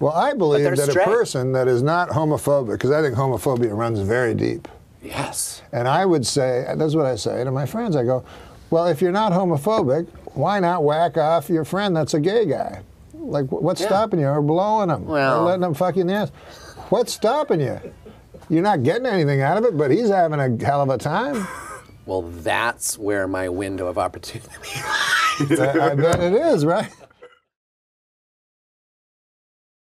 Well, I believe that straight. a person that is not homophobic, because I think homophobia runs very deep. Yes. And I would say, that's what I say to my friends. I go, well, if you're not homophobic, why not whack off your friend that's a gay guy? Like, what's Yeah. stopping you? Or blowing him? Well- or letting him fuck you in the ass? What's stopping you? You're not getting anything out of it, but he's having a hell of a time. Well, that's where my window of opportunity. I, I bet it is, right?